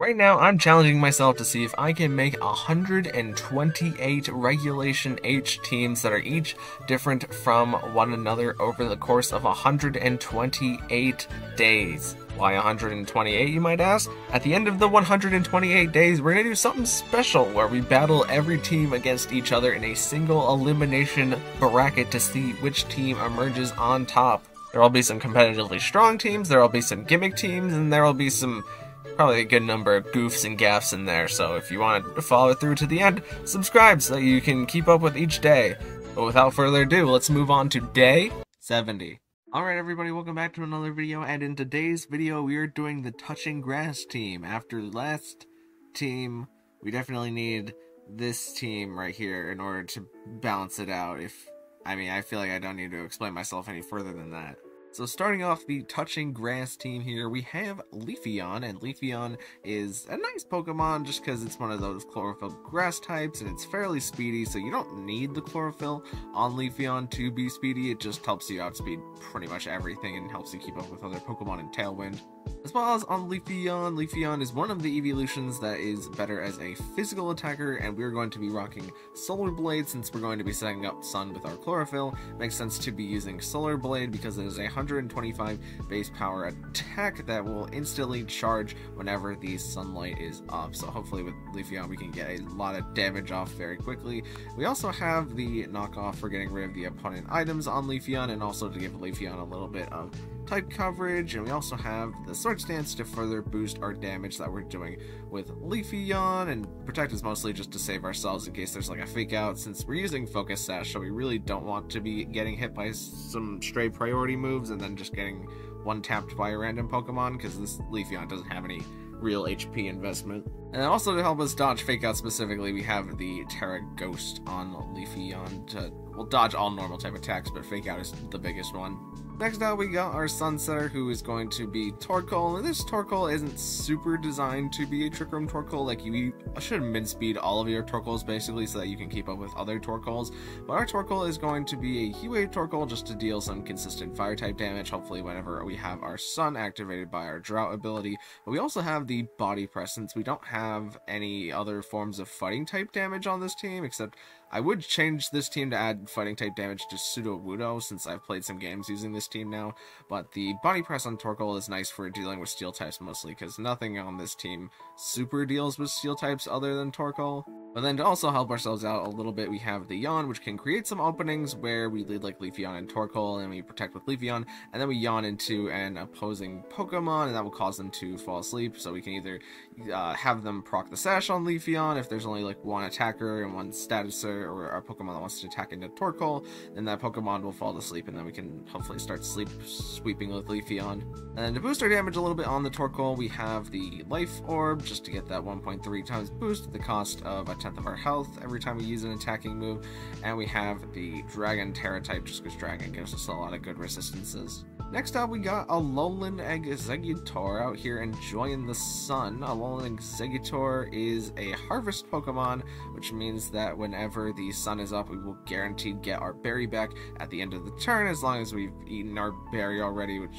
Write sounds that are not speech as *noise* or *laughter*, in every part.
Right now, I'm challenging myself to see if I can make 128 Regulation H teams that are each different from one another over the course of 128 days. Why 128, you might ask? At the end of the 128 days, we're gonna do something special where we battle every team against each other in a single elimination bracket to see which team emerges on top. There will be some competitively strong teams, there will be some gimmick teams, and there will be some probably a good number of goofs and gaffs in there, so if you want to follow through to the end, subscribe so that you can keep up with each day. But without further ado, let's move on to day 70. Alright everybody, welcome back to another video, and in today's video we are doing the Touching Grass team. After last team, we definitely need this team right here in order to balance it out. If I mean, I feel like I don't need to explain myself any further than that. So starting off the touching grass team here, we have Leafeon, and Leafeon is a nice Pokemon just because it's one of those chlorophyll grass types and it's fairly speedy, so you don't need the chlorophyll on Leafeon to be speedy, it just helps you outspeed pretty much everything and helps you keep up with other Pokemon in Tailwind. As well as on Leafeon, Leafeon is one of the evolutions that is better as a physical attacker, and we're going to be rocking Solar Blade since we're going to be setting up Sun with our Chlorophyll. Makes sense to be using Solar Blade because it is a 125 base power attack that will instantly charge whenever the sunlight is up. So hopefully with Leafeon we can get a lot of damage off very quickly. We also have the knockoff for getting rid of the opponent items on Leafeon and also to give Leafeon a little bit of type coverage, and we also have the Swords Dance to further boost our damage that we're doing with Leafeon, and Protect is mostly just to save ourselves in case there's like a fake out, since we're using Focus Sash, so we really don't want to be getting hit by some stray priority moves and then just getting one tapped by a random Pokemon, because this Leafeon doesn't have any real HP investment. And also to help us dodge fake out specifically, we have the Tera Ghost on Leafeon to, well, dodge all normal type attacks, but fake out is the biggest one. Next up, we got our Sunsetter, who is going to be Torkoal, and this Torkoal isn't super designed to be a Trick Room Torkoal, like you should min speed all of your Torkoals basically so that you can keep up with other Torkoals, but our Torkoal is going to be a Heat Wave Torkoal just to deal some consistent fire type damage, hopefully whenever we have our Sun activated by our Drought ability, but we also have the Body Presence, we don't have any other forms of fighting type damage on this team, except I would change this team to add fighting type damage to Sudowoodo since I've played some games using this team now, but the body press on Torkoal is nice for dealing with steel types mostly because nothing on this team super deals with steel types other than Torkoal. But then to also help ourselves out a little bit, we have the Yawn, which can create some openings where we lead like Leafeon and Torkoal, and we protect with Leafeon, and then we yawn into an opposing Pokemon, and that will cause them to fall asleep. So we can either uh, have them proc the Sash on Leafeon if there's only like one attacker and one statuser, or a Pokemon that wants to attack into Torkoal, then that Pokemon will fall asleep, and then we can hopefully start sleep sweeping with Leafeon. And to boost our damage a little bit on the Torkoal, we have the Life Orb, just to get that 1.3 times boost at the cost of a tenth of our health every time we use an attacking move, and we have the Dragon Tera type, just because Dragon gives us a lot of good resistances. Next up, we got a Alolan Exeggutor out here enjoying the sun. Alolan Exeggutor is a harvest Pokemon, which means that whenever the sun is up, we will guaranteed get our berry back at the end of the turn, as long as we've eaten our berry already, which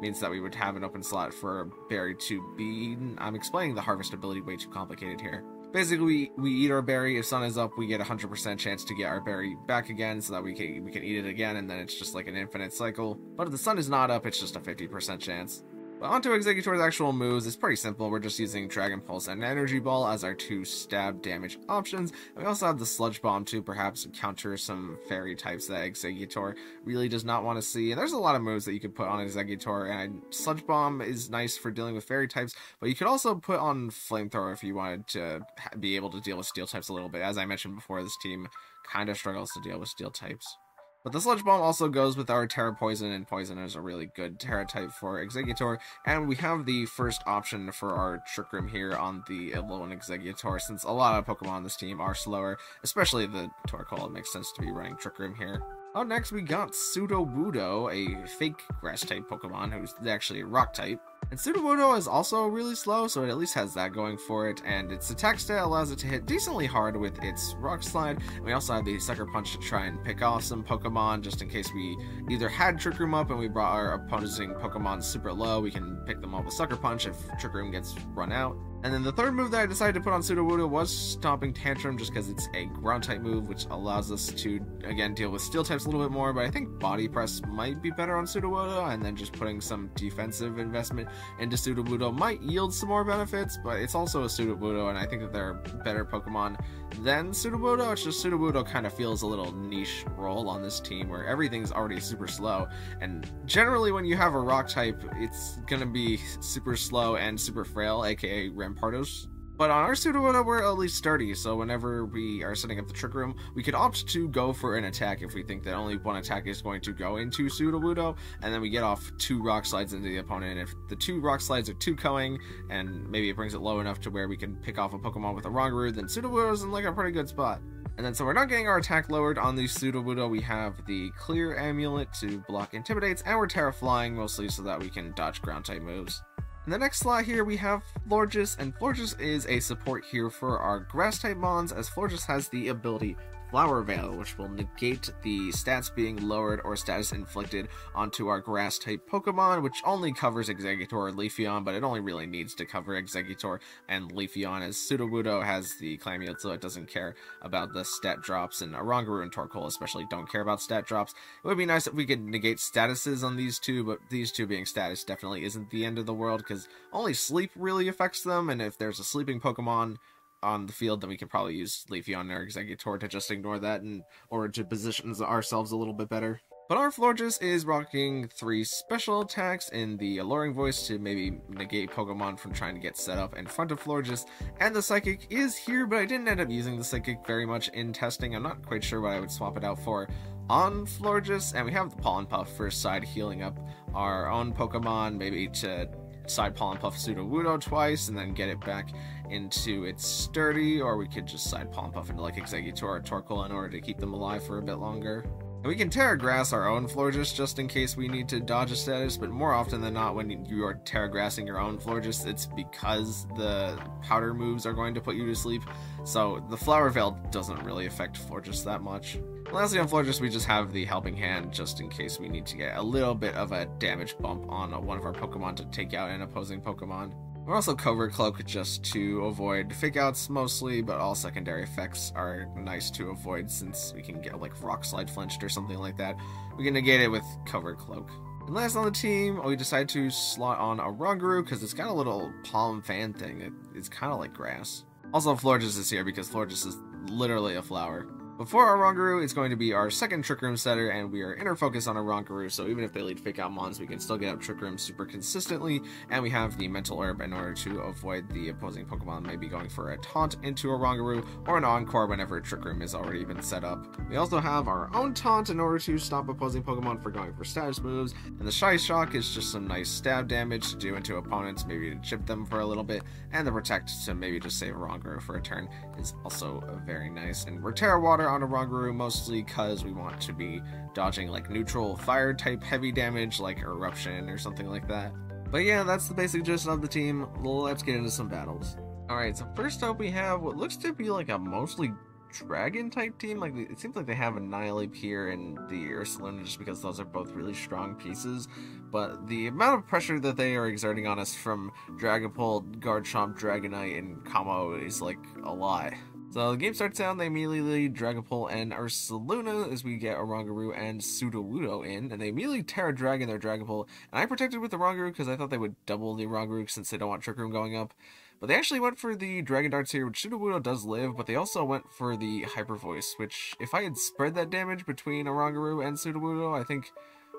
means that we would have an open slot for a berry to be eaten. I'm explaining the harvest ability way too complicated here. Basically, we, we eat our berry. If sun is up, we get a 100% chance to get our berry back again so that we can, we can eat it again, and then it's just like an infinite cycle. But if the sun is not up, it's just a 50% chance. But onto Exeggutor's actual moves, it's pretty simple. We're just using Dragon Pulse and Energy Ball as our two stab damage options. And we also have the Sludge Bomb to perhaps counter some fairy types that Exeggutor really does not want to see. And there's a lot of moves that you could put on Exeggutor, and Sludge Bomb is nice for dealing with fairy types, but you could also put on Flamethrower if you wanted to be able to deal with steel types a little bit. As I mentioned before, this team kind of struggles to deal with steel types. But the Sludge Bomb also goes with our Tera Poison, and Poison is a really good Tera type for Exeggutor. And we have the first option for our Trick Room here on the Alolan Exeggutor, since a lot of Pokemon on this team are slower, especially the Torkoal. It makes sense to be running Trick Room here. Up next, we got Sudowoodo, a fake grass type Pokemon who's actually a rock type. And Sudowoodo is also really slow, so it at least has that going for it, and its attack stat allows it to hit decently hard with its Rock Slide. And we also have the Sucker Punch to try and pick off some Pokemon, just in case we either had Trick Room up and we brought our opposing Pokemon super low, we can pick them off with Sucker Punch if Trick Room gets run out. And then the third move that I decided to put on Sudowoodo was Stomping Tantrum, just because it's a ground type move, which allows us to, again, deal with steel types a little bit more, but I think Body Press might be better on Sudowoodo, and then just putting some defensive investment into Sudowoodo might yield some more benefits, but it's also a Sudowoodo, and I think that there are better Pokemon than Sudowoodo. It's just Sudowoodo kind of feels a little niche role on this team, where everything's already super slow, and generally when you have a Rock type, it's gonna be super slow and super frail, aka Rampardos. But on our Sudowoodo, we're at least sturdy, so whenever we are setting up the Trick Room, we could opt to go for an attack if we think that only one attack is going to go into Sudowoodo, and then we get off two Rock Slides into the opponent. If the two Rock Slides are too going, and maybe it brings it low enough to where we can pick off a Pokemon with a Oranguru, then Sudowoodo's in like a pretty good spot. And then so we're not getting our attack lowered on the Sudowoodo, we have the Clear Amulet to block Intimidates, and we're Tera Flying mostly so that we can dodge ground type moves. In the next slot here, we have Florges, and Florges is a support here for our Grass-type Mons, as Florges has the ability Flower Veil, which will negate the stats being lowered or status inflicted onto our grass type Pokemon, which only covers Exeggutor and Leafeon, but it only really needs to cover Exeggutor and Leafeon, as Sudowoodo has the Clear Amulet, so it doesn't care about the stat drops, and Oranguru and Torkoal especially don't care about stat drops. It would be nice if we could negate statuses on these two, but these two being status definitely isn't the end of the world, because only sleep really affects them, and if there's a sleeping Pokemon, on the field, then we can probably use Leafeon or Exeggutor to just ignore that in order to position ourselves a little bit better. But our Florges is rocking three special attacks in the Alluring Voice to maybe negate Pokemon from trying to get set up in front of Florges. And the Psychic is here, but I didn't end up using the Psychic very much in testing. I'm not quite sure what I would swap it out for on Florges. And we have the Pollen Puff for side healing up our own Pokemon, maybe to side pollen puff Sudowoodo twice and then get it back into its sturdy, or we could just side pollen puff into like Exeggutor or Torkoal in order to keep them alive for a bit longer. And we can Tera Grass our own Florges just in case we need to dodge a status, but more often than not, when you are Tera Grassing your own Florges, it's because the powder moves are going to put you to sleep. So the Flower Veil doesn't really affect Florges that much. Lastly on Florges, we just have the Helping Hand just in case we need to get a little bit of a damage bump on one of our Pokemon to take out an opposing Pokemon. We're also Covert Cloak just to avoid fake outs mostly, but all secondary effects are nice to avoid since we can get like Rock Slide flinched or something like that. We can negate it with Covert Cloak. And last on the team, we decide to slot on a Oranguru because it's got a little palm fan thing. It, it's kind of like grass. Also, Florges is here because Florges is literally a flower. Before our Oranguru, it's going to be our second Trick Room setter, and we are inner focus on our Oranguru, so even if they lead Fake Out Mons, we can still get up Trick Room super consistently, and we have the Mental Herb in order to avoid the opposing Pokemon maybe going for a Taunt into a Oranguru, or an Encore whenever a Trick Room has already been set up. We also have our own Taunt in order to stop opposing Pokemon for going for status moves, and the Psyshock is just some nice stab damage to do into opponents, maybe to chip them for a little bit, and the Protect to maybe just save a Oranguru for a turn is also very nice. And we're Tera Water on a Oranguru mostly because we want to be dodging like neutral fire type heavy damage like Eruption or something like that. But yeah, that's the basic gist of the team. Let's get into some battles. Alright, so first up we have what looks to be like a mostly dragon type team. Like it seems like they have Annihilape here and the Ursaluna just because those are both really strong pieces. But the amount of pressure that they are exerting on us from Dragapult, Garchomp, Dragonite, and Kommo-o is like a lot. So the game starts out, they immediately Dragapult and Ursaluna as we get Oranguru and Sudowoodo in, and they immediately Tera Dragon their Dragapult, and I protected with the Oranguru because I thought they would double the Oranguru since they don't want Trick Room going up. But they actually went for the Dragon Darts here, which Sudowoodo does live, but they also went for the Hyper Voice, which if I had spread that damage between Oranguru and Sudowoodo, I think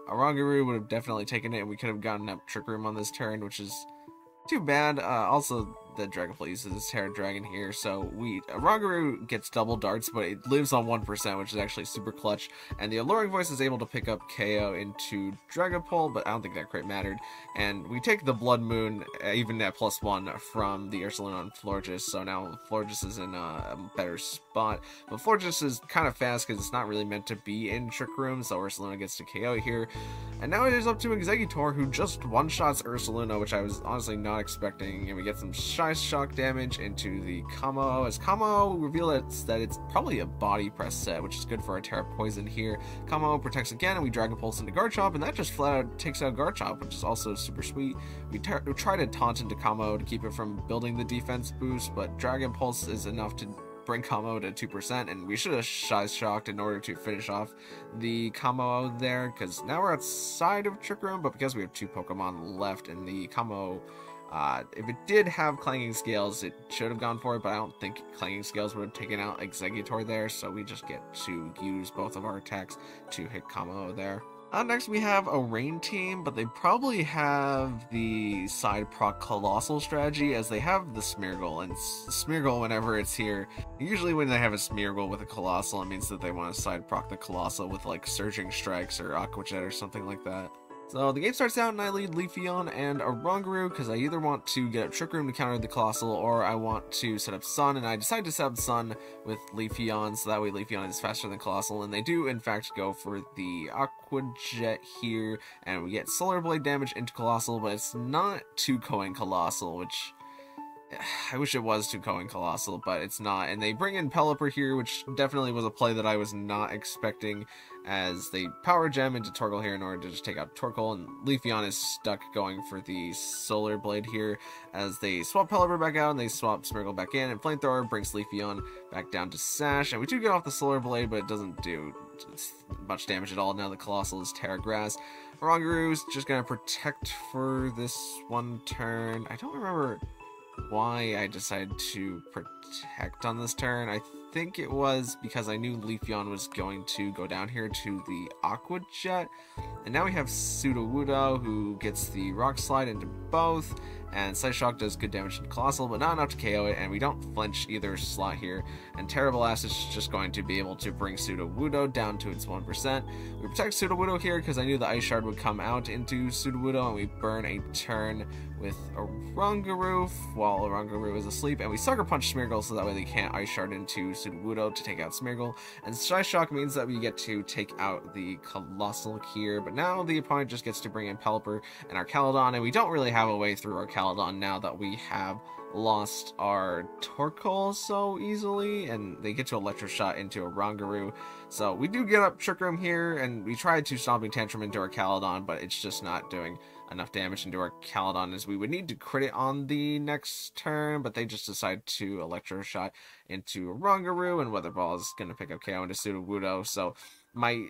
Oranguru would have definitely taken it, and we could have gotten up Trick Room on this turn, which is too bad. Uh, also, the Dragonfly uses Tera Dragon here, so we Oranguru gets double darts, but it lives on 1%, which is actually super clutch, and the Alluring Voice is able to pick up KO into Dragapult, but I don't think that quite mattered, and we take the Blood Moon, uh, even at plus 1, from the Ursaluna on Florges, so now Florges is in a better spot, but Florges is kind of fast because it's not really meant to be in Trick Room, so Ursaluna gets to KO here, and now it is up to Exeggutor, who just one-shots Ursaluna, which I was honestly not expecting, and we get some shots Psyshock damage into the Kommo-o. As Kommo-o reveal that it's probably a body press set, which is good for our Tera Poison here. Kommo-o protects again, and we Dragon Pulse into Garchomp, and that just flat out takes out Garchomp, which is also super sweet. We, we try to taunt into Kommo-o to keep it from building the defense boost, but Dragon Pulse is enough to bring Kommo-o to 2%, and we should have Psyshocked in order to finish off the Kommo-o there, because now we're outside of Trick Room, but because we have two Pokemon left in the Kommo-o, uh, if it did have Clanging Scales, it should have gone for it, but I don't think Clanging Scales would have taken out Exeggutor there, so we just get to use both of our attacks to hit Kommo-o there. Uh, next we have a Rain team, but they probably have the side proc Coalossal strategy as they have the Smeargle, and Smeargle whenever it's here, usually when they have a Smeargle with a Coalossal, it means that they want to side proc the Coalossal with like Surging Strikes or Aqua Jet or something like that. So the game starts out and I lead Leafeon and Oranguru because I either want to get a Trick Room to counter the Coalossal or I want to set up Sun and I decide to set up Sun with Leafeon so that way Leafeon is faster than Coalossal and they do in fact go for the Aqua Jet here and we get Solar Blade damage into Coalossal but it's not to Coin Coalossal which *sighs* I wish it was to Coin Coalossal, but it's not. And they bring in Pelipper here, which definitely was a play that I was not expecting, as they power gem into Torkoal here in order to just take out Torkoal, and Leafeon is stuck going for the Solar Blade here, as they swap Pelipper back out, and they swap Smeargle back in, and Flamethrower brings Leafeon back down to Sash, and we do get off the Solar Blade, but it doesn't do much damage at all. Now the Coalossal is Tera Grass. is just gonna protect for this one turn. I don't remember why I decided to protect on this turn. I think it was because I knew Leafeon was going to go down here to the Aqua Jet. And now we have Sudowoodo who gets the Rock Slide into both. And Psyshock does good damage to Coalossal, but not enough to KO it, and we don't flinch either slot here. And Terrible Ass is just going to be able to bring Sudowoodo down to its 1%. We protect Sudowoodo here because I knew the Ice Shard would come out into Sudowoodo, and we burn a turn with Oranguru while Oranguru is asleep, and we Sucker Punch Smeargle so that way they can't Ice Shard into Sudowoodo to take out Smeargle. And Psyshock means that we get to take out the Coalossal here, but now the opponent just gets to bring in Pelipper and Archaludon, and we don't really have a way through our Caledon now that we have lost our Torkoal so easily, and they get to Electro Shot into a Oranguru. So we do get up Trick Room here, and we tried to Stomping Tantrum into Archaludon, but it's just not doing enough damage into our Caledon as we would need to crit it on the next turn, but they just decide to Electro Shot into Oranguru, and Weather Ball is going to pick up KO into Sudowoodo, so my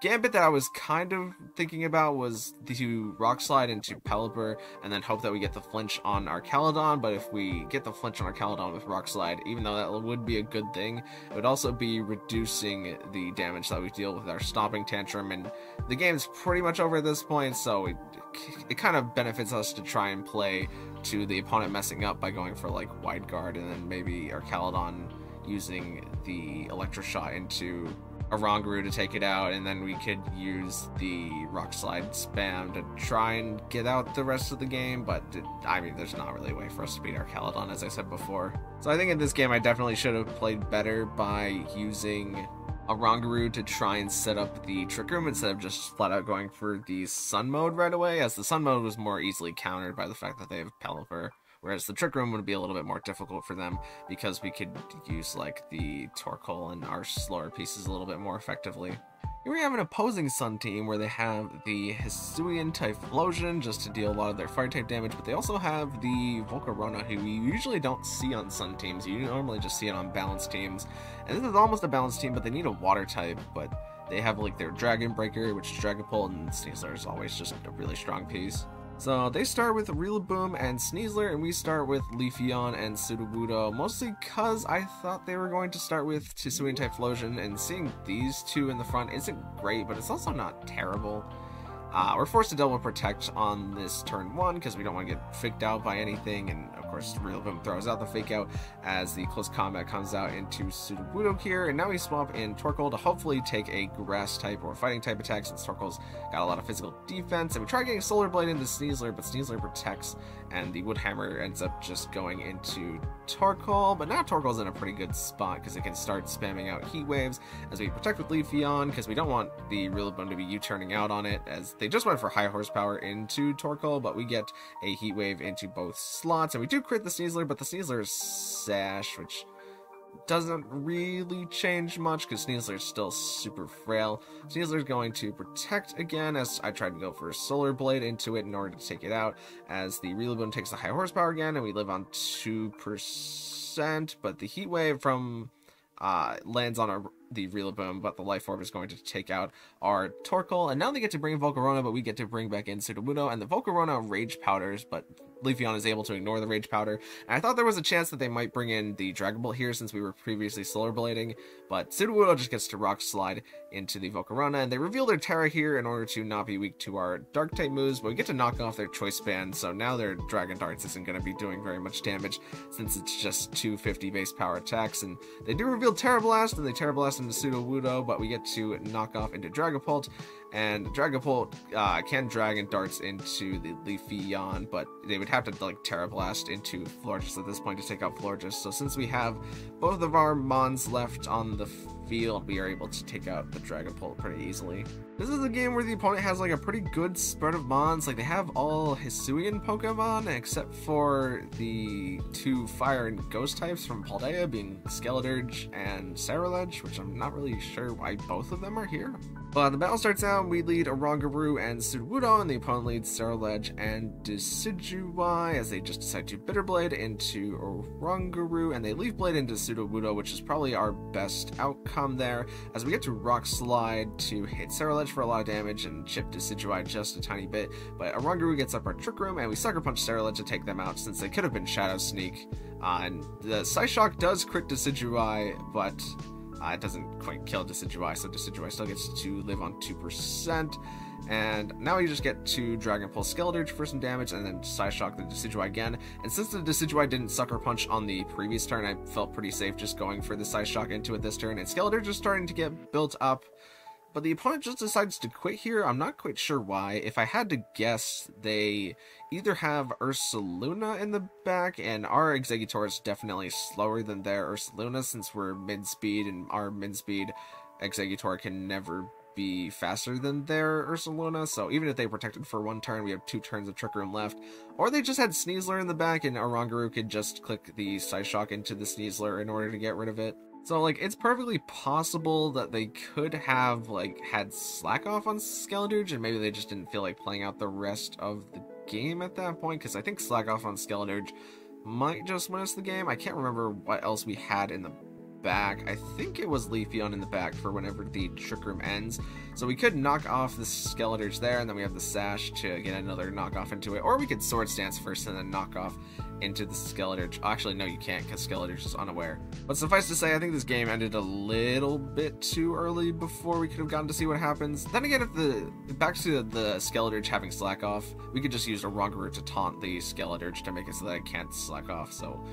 gambit that I was kind of thinking about was to Rock Slide into Pelipper and then hope that we get the flinch on Archaludon, but if we get the flinch on Archaludon with Rock Slide, even though that would be a good thing, it would also be reducing the damage that we deal with our Stomping Tantrum, and the game's pretty much over at this point, so it, it kind of benefits us to try and play to the opponent messing up by going for like Wide Guard and then maybe Archaludon using the Electro Shot into Oranguru to take it out, and then we could use the Rock Slide spam to try and get out the rest of the game, but it, I mean, there's not really a way for us to beat Archaludon, as I said before. So I think in this game I definitely should have played better by using Oranguru to try and set up the Trick Room instead of just flat out going for the Sun mode right away, as the Sun mode was more easily countered by the fact that they have Pelipper whereas the Trick Room would be a little bit more difficult for them because we could use like the Torkoal and our slower pieces a little bit more effectively. Here we have an opposing Sun team where they have the Hisuian Typhlosion just to deal a lot of their fire type damage, but they also have the Volcarona who you usually don't see on Sun teams. You normally just see it on balanced teams. And this is almost a balanced team, but they need a water type, but they have like their Dragon Breaker, which is Dragapult, and Sneasler is always just a really strong piece. So they start with Rillaboom and Sneasler, and we start with Leafeon and Sudowoodo, mostly because I thought they were going to start with Hisuian Typhlosion, and seeing these two in the front isn't great, but it's also not terrible. Uh, we're forced to double protect on this turn one because we don't want to get faked out by anything, and of course Rillaboom throws out the fake out as the close combat comes out into Sudowoodo here, and now we swap in Torkoal to hopefully take a grass type or fighting type attack since Torkoal's got a lot of physical defense, and we try getting Solar Blade into Sneasler, but Sneasler protects, and the Wood Hammer ends up just going into Torkoal, but now Torkoal's in a pretty good spot because it can start spamming out Heat Waves as we protect with Leafeon because we don't want the Rillaboom to be U-turning out on it as they just went for high horsepower into Torkoal, but we get a Heat Wave into both slots, and we do crit the Sneasler, but the Sneasler is Sash, which doesn't really change much because Sneasler is still super frail. Sneasler is going to protect again as I tried to go for a Solar Blade into it in order to take it out as the Rillaboom takes the high horsepower again and we live on 2%, but the Heat Wave from uh, lands on a the Rillaboom, but the Life Orb is going to take out our Torkoal. And now they get to bring Volcarona, but we get to bring back in Sudowoodo. And the Volcarona Rage Powders, but Leafeon is able to ignore the Rage Powder. And I thought there was a chance that they might bring in the Dragapult here since we were previously Solar Blading, but Sudowoodo just gets to Rock Slide into the Volcarona, and they reveal their Tera here in order to not be weak to our Dark-type moves, but we get to knock off their Choice Band, so now their Dragon Darts isn't going to be doing very much damage since it's just two 50 base power attacks, and they do reveal Tera Blast, and they Tera Blast into Wudo, but we get to knock off into Dragapult, and Dragapult uh, can Dragon Darts into the Leafeon, but they would have to like Tera Blast into Florges at this point to take out Florges. So since we have both of our Mons left on the field, we are able to take out the Dragon Dragapult pretty easily. This is a game where the opponent has like a pretty good spread of Mons. Like they have all Hisuian Pokemon except for the two Fire and Ghost types from Paldea being Skeledirge and Ceruledge, which I'm not really sure why both of them are here. But the battle starts out, we lead Oranguru and Sudowoodo, and the opponent leads Ceruledge and Decidueye as they just decide to Bitterblade into Oranguru, and they Leaf Blade into Sudowoodo, which is probably our best outcome there, as we get to Rock Slide to hit Ceruledge for a lot of damage and chip Decidueye just a tiny bit, but Oranguru gets up our Trick Room, and we Sucker Punch Ceruledge to take them out, since they could have been Shadow Sneak. Uh, and the Psyshock does crit Decidueye, but uh, it doesn't quite kill Decidueye, so Decidueye still gets to live on 2%. And now you just get to Dragon Pulse Skeledirge for some damage, and then Psyshock the Decidueye again. And since the Decidueye didn't Sucker Punch on the previous turn, I felt pretty safe just going for the Psyshock into it this turn. And Skeledirge is starting to get built up, but the opponent just decides to quit here. I'm not quite sure why. If I had to guess, they either have Ursaluna in the back, and our Exeggutor is definitely slower than their Ursaluna since we're mid-speed, and our mid-speed Exeggutor can never be faster than their Ursaluna, so even if they protected for one turn, we have two turns of Trick Room left. Or they just had Sneasler in the back, and Oranguru could just click the Psyshock into the Sneasler in order to get rid of it. So, like, it's perfectly possible that they could have, like, had slack off on Skeledirge, and maybe they just didn't feel like playing out the rest of the game at that point, because I think slack off on Skeledirge might just win us the game. I can't remember what else we had in the back. I think it was Leafeon in the back for whenever the Trick Room ends. So we could knock off the Skeledirge there, and then we have the Sash to get another knockoff into it. Or we could Swords Dance first and then knock off into the Skeledirge. Actually, no, you can't, because Skeledirge is unaware. But suffice to say, I think this game ended a little bit too early before we could have gotten to see what happens. Then again, if the back to the Skeledirge having slack off, we could just use a Oranguru to taunt the Skeledirge to make it so that it can't slack off. So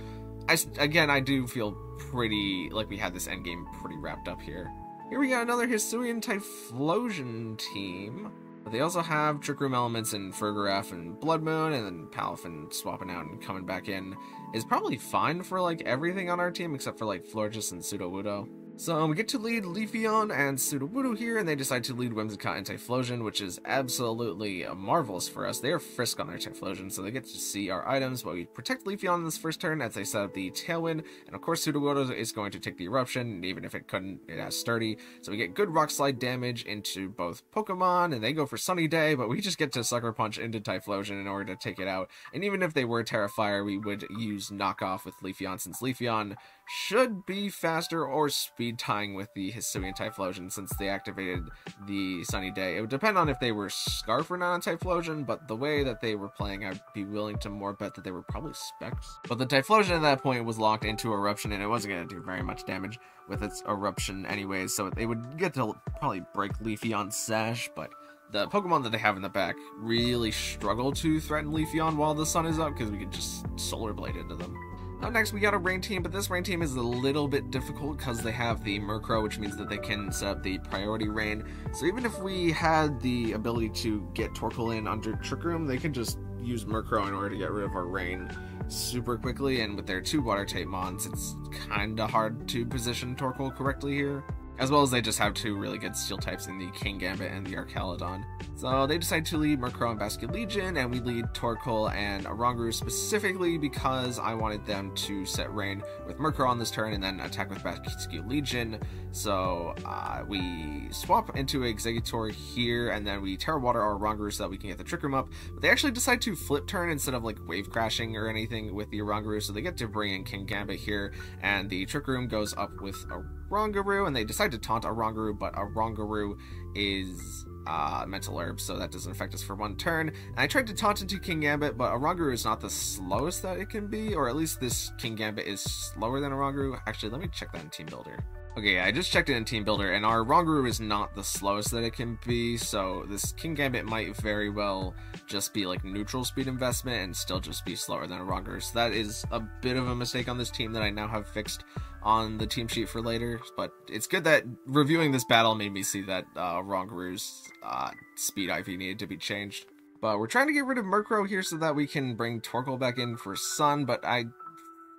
I, again, I do feel pretty like we had this endgame pretty wrapped up here. Here we got another Hisuian Typhlosion team. But they also have Trick Room elements in Farigiraf and Blood Moon, and then Palafin swapping out and coming back in is probably fine for like everything on our team except for like Florges and Sudowoodo. So um, we get to lead Leafeon and Sudowoodo here, and they decide to lead Whimsicott and Typhlosion, which is absolutely marvelous for us. They are Frisk on their Typhlosion, so they get to see our items, but we protect Leafeon in this first turn as they set up the Tailwind, and of course Sudowoodo is going to take the Eruption, even if it couldn't, it has Sturdy, so we get good Rock Slide damage into both Pokemon, and they go for Sunny Day, but we just get to Sucker Punch into Typhlosion in order to take it out, and even if they were Tera Fire, we would use Knockoff with Leafeon, since Leafeon should be faster or speed tying with the Hisuian Typhlosion since they activated the Sunny Day. It would depend on if they were Scarf or not on Typhlosion, but the way that they were playing, I'd be willing to more bet that they were probably Specs. But the Typhlosion at that point was locked into Eruption and it wasn't going to do very much damage with its Eruption anyways, so they would get to probably break Leafeon Sash, but the Pokemon that they have in the back really struggle to threaten Leafeon while the sun is up because we could just Solar Blade into them. Up next, we got a rain team, but this rain team is a little bit difficult because they have the Murkrow, which means that they can set up the priority rain. So even if we had the ability to get Torkoal in under Trick Room, they can just use Murkrow in order to get rid of our rain super quickly. And with their two water type mons, it's kind of hard to position Torkoal correctly here. As well as they just have two really good steel types in the Kingambit and the Archaludon. So they decide to lead Murkrow and Basculegion, and we lead Torkoal and Oranguru specifically because I wanted them to set Rain with Murkrow on this turn and then attack with Basculegion. So uh, we swap into Exeggutor here, and then we Tera Water our Oranguru so that we can get the Trick Room up. But they actually decide to flip turn instead of like wave crashing or anything with the Oranguru, so they get to bring in Kingambit here, and the Trick Room goes up with Oranguru, and they decide to taunt a Oranguru, but a Oranguru is uh, mental herb, so that doesn't affect us for one turn. And I tried to taunt into Kingambit, but Oranguru is not the slowest that it can be, or at least this Kingambit is slower than Oranguru. Actually, let me check that in Team Builder. Okay, I just checked it in Team Builder, and our Oranguru is not the slowest that it can be, so this Kingambit might very well just be like neutral speed investment and still just be slower than a Oranguru. So that is a bit of a mistake on this team that I now have fixed on the team sheet for later, but it's good that reviewing this battle made me see that uh, Oranguru's uh, speed IV needed to be changed. But we're trying to get rid of Murkrow here so that we can bring Torkoal back in for Sun, but I,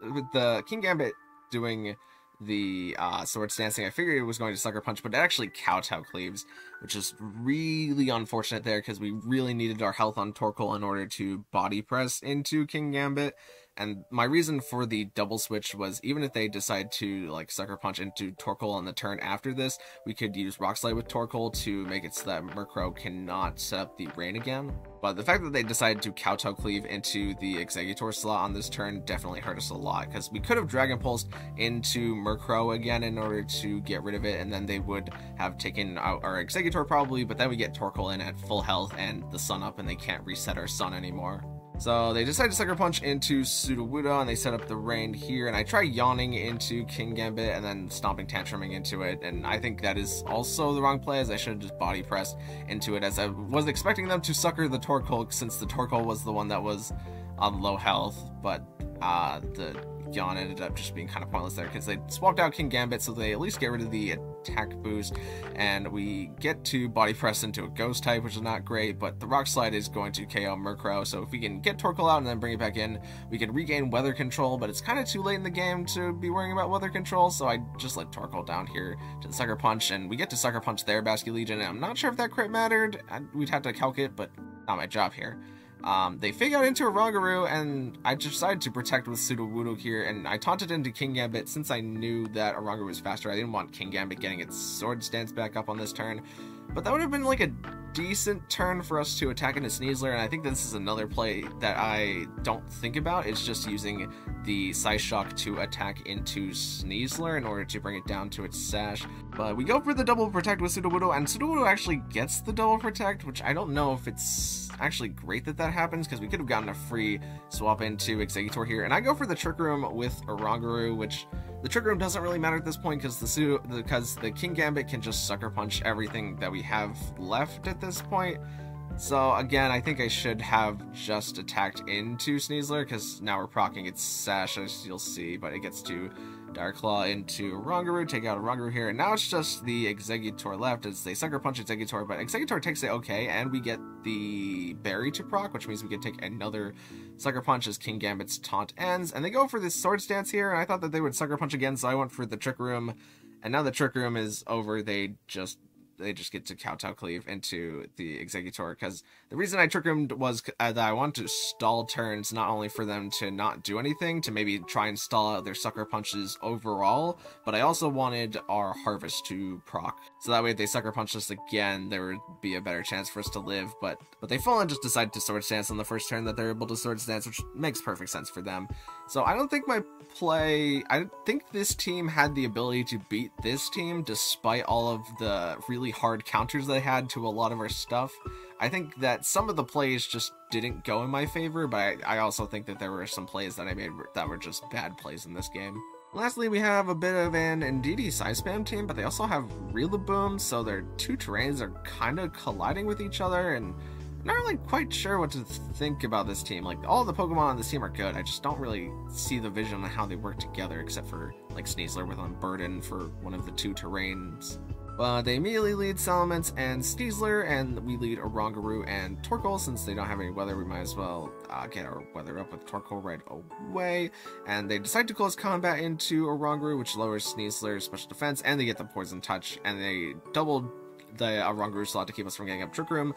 with the Kingambit doing the uh, Swords Dancing, I figured it was going to Sucker Punch, but it actually Kowtow Cleaves, which is really unfortunate there because we really needed our health on Torkoal in order to body press into Kingambit. And my reason for the double switch was even if they decide to like sucker punch into Torkoal on the turn after this, we could use Rock Slide with Torkoal to make it so that Murkrow cannot set up the rain again. But the fact that they decided to Kowtow Cleave into the Exeggutor slot on this turn definitely hurt us a lot because we could have Dragon Pulsed into Murkrow again in order to get rid of it, and then they would have taken out our Exeggutor probably, but then we get Torkoal in at full health and the sun up, and they can't reset our sun anymore. So they decide to Sucker Punch into Sudowoodo, and they set up the rain here, and I try yawning into Kingambit and then stomping tantruming into it, and I think that is also the wrong play, as I should have just body pressed into it, as I was expecting them to sucker the Torkoal, since the Torkoal was the one that was on low health, but uh, the Yawn ended up just being kind of pointless there because they swapped out Kingambit, so they at least get rid of the attack boost and we get to body press into a ghost type which is not great but the rock slide is going to KO Murkrow so if we can get Torkoal out and then bring it back in we can regain weather control but it's kind of too late in the game to be worrying about weather control so I just let Torkoal down here to the Sucker Punch and we get to Sucker Punch there Basculegion and I'm not sure if that crit mattered. We'd have to calc it but not my job here um, they fake out into a Oranguru, and I decided to protect with Sudowoodo here, and I taunted into Kingambit since I knew that a Oranguru was faster. I didn't want Kingambit getting its swords dance back up on this turn, but that would have been like a decent turn for us to attack into Sneasler, and I think this is another play that I don't think about. It's just using the Psyshock to attack into Sneasler in order to bring it down to its sash. But we go for the double protect with Sudowoodo, and Sudowoodo actually gets the double protect, which I don't know if it's actually great that that happens, because we could have gotten a free swap into Exeggutor here. And I go for the Trick Room with Oranguru, which the Trick Room doesn't really matter at this point, because the, because the Kingambit can just Sucker Punch everything that we have left at this point. So again, I think I should have just attacked into Sneasler, because now we're procking its Sash, as you'll see, but it gets to Dire Claw into Oranguru, take out Oranguru here, and now it's just the Exeggutor left. As they Sucker Punch Exeggutor, but Exeggutor takes it okay, and we get the Berry to proc, which means we can take another Sucker Punch as Kingambit's taunt ends, and they go for this Swords Dance here, and I thought that they would Sucker Punch again, so I went for the Trick Room, and now the Trick Room is over, they just they just get to kowtow cleave into the Exeggutor because the reason I trick him was uh, that I want to stall turns not only for them to not do anything to maybe try and stall out their sucker punches overall but I also wanted our harvest to proc. So that way if they sucker punch us again there would be a better chance for us to live but but they fall and just decided to swords dance on the first turn that they're able to swords dance which makes perfect sense for them. So I don't think my play I think this team had the ability to beat this team despite all of the really hard counters they had to a lot of our stuff. I think that some of the plays just didn't go in my favor, but I, I also think that there were some plays that I made that were just bad plays in this game. Lastly, we have a bit of an Indeedee Psy Spam team, but they also have Rillaboom, so their two terrains are kind of colliding with each other, and I'm not really quite sure what to think about this team. Like, all the Pokemon on this team are good, I just don't really see the vision on how they work together, except for, like, Sneasler with Unburden for one of the two terrains. Uh, they immediately lead Salamence and Sneasler, and we lead Oranguru and Torkoal. Since they don't have any weather, we might as well uh, get our weather up with Torkoal right away. And they decide to close combat into Oranguru, which lowers Sneasler's special defense, and they get the Poison Touch, and they doubled the Oranguru slot to keep us from getting up Trick Room.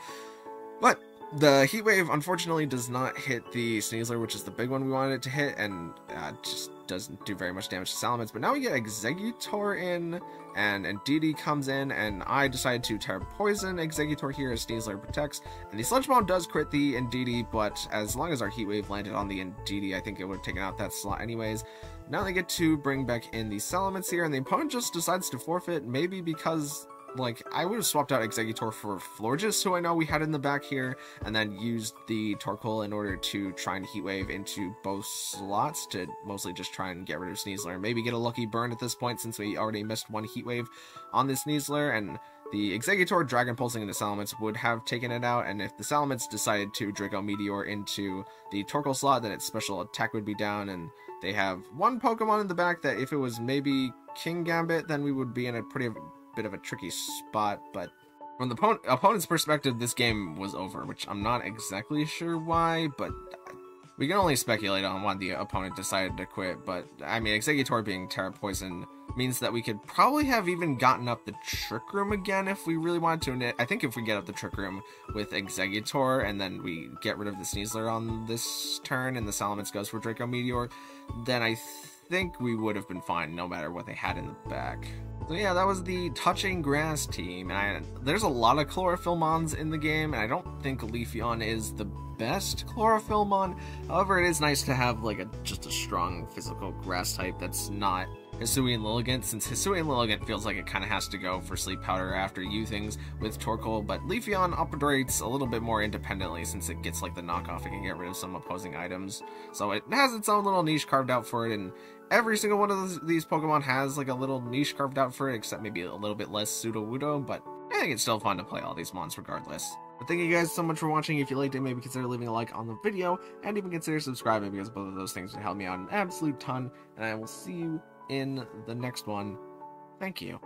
But the Heat Wave, unfortunately, does not hit the Sneasler, which is the big one we wanted it to hit, and uh, just doesn't do very much damage to Salamence. But now we get Exeggutor in, and Indeedee comes in, and I decide to Tera Poison Exeggutor here as Sneasler protects. And the Sludge Bomb does crit the Indeedee, but as long as our Heat Wave landed on the Indeedee, I think it would have taken out that slot anyways. Now they get to bring back in the Salamence here, and the opponent just decides to forfeit, maybe because like I would have swapped out Exeggutor for Florges, who I know we had in the back here, and then used the Torkoal in order to try and Heatwave into both slots to mostly just try and get rid of Sneasler. Maybe get a lucky burn at this point since we already missed one Heatwave on this Sneasler, and the Exeggutor Dragon Pulsing into Salamence would have taken it out, and if the Salamence decided to Draco Meteor into the Torkoal slot, then its special attack would be down, and they have one Pokemon in the back that if it was maybe Kingambit, then we would be in a pretty bit of a tricky spot, but from the opponent, opponent's perspective, this game was over, which I'm not exactly sure why, but uh, we can only speculate on why the opponent decided to quit, but I mean, Exeggutor being Tera Poison means that we could probably have even gotten up the Trick Room again if we really wanted to. And I think if we get up the Trick Room with Exeggutor and then we get rid of the Sneasler on this turn and the Salamence goes for Draco Meteor, then I think we would have been fine no matter what they had in the back. So yeah, that was the Touching Grass team, and I, there's a lot of Chlorophyllmons in the game, and I don't think Leafeon is the best Chlorophyllmon. However, it is nice to have like a just a strong physical grass type that's not Hisuian Lilligant, since Hisuian Lilligant feels like it kind of has to go for Sleep Powder after you things with Torkoal, but Leafeon operates a little bit more independently since it gets like the knockoff, it can get rid of some opposing items. So it has its own little niche carved out for it, and every single one of those, these Pokemon has like a little niche carved out for it, except maybe a little bit less Sudowoodo, but I think it's still fun to play all these mons regardless. But thank you guys so much for watching. If you liked it, maybe consider leaving a like on the video, and even consider subscribing because both of those things would help me out an absolute ton, and I will see you in the next one. Thank you.